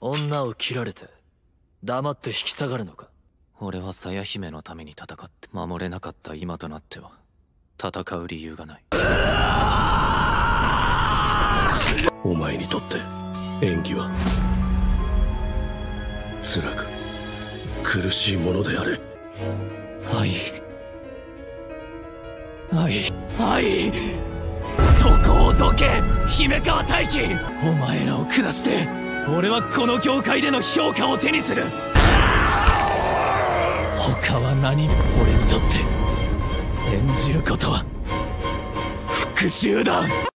女を切られて黙って引き下がるのか。俺は鞘姫のために戦って守れなかった今となっては戦う理由がない。お前にとって演技は辛く苦しいものであれ。愛。愛。愛。そこをどけ姫川大輝。お前らを下して俺はこの業界での評価を手にする。他は何も俺にとって演じることは復讐だ。